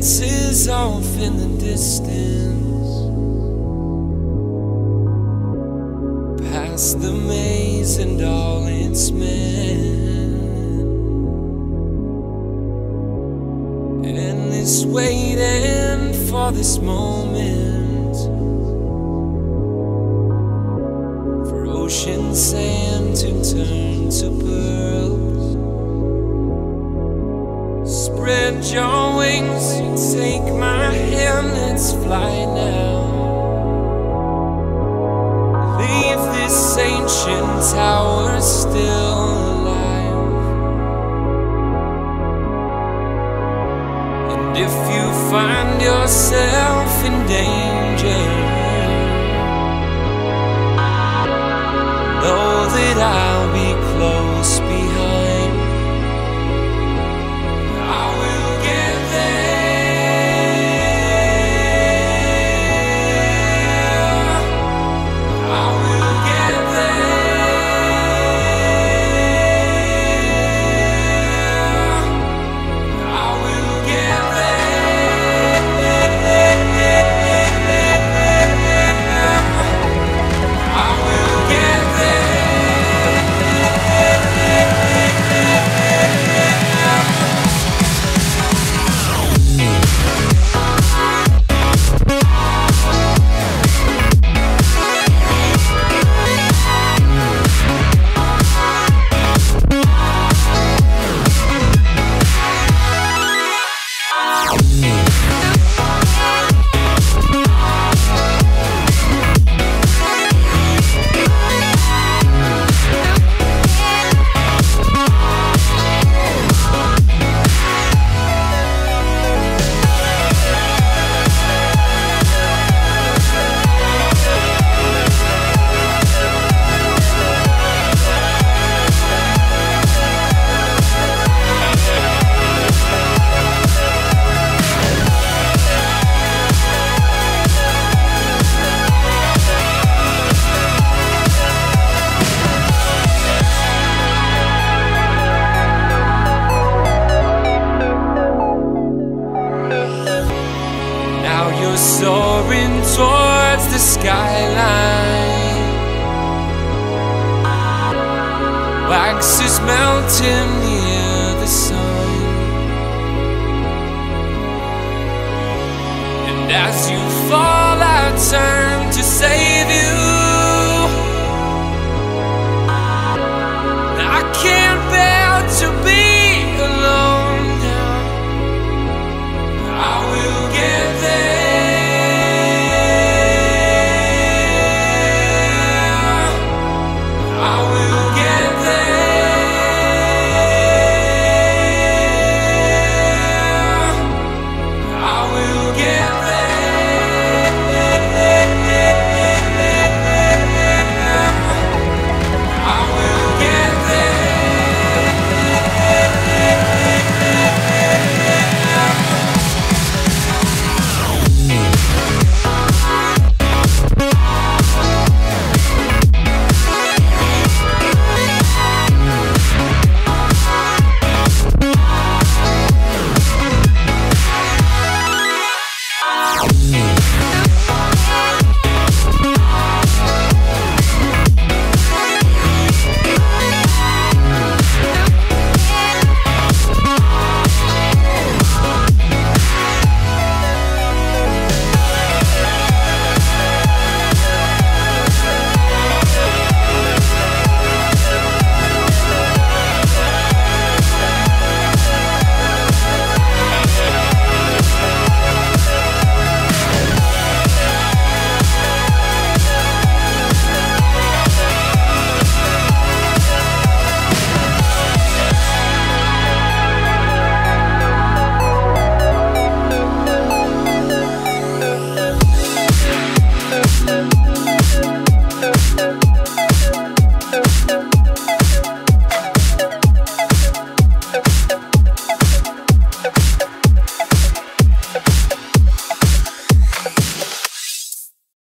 Dances off in the distance. Past the maze and all its men. And this waiting for this moment. For ocean sand to turn to pearls. Spread your wings, take my hand, let's fly now. Leave this ancient tower still alive. And if you find yourself in danger, skyline. Wax is melting near the sun. And as you fall, I turn to say